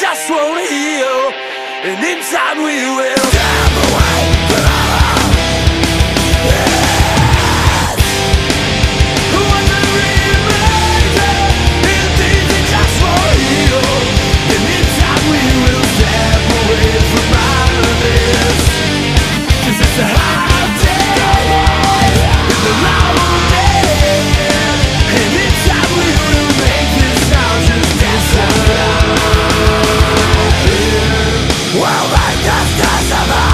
just won't heal. And in time we will Will make this disappear.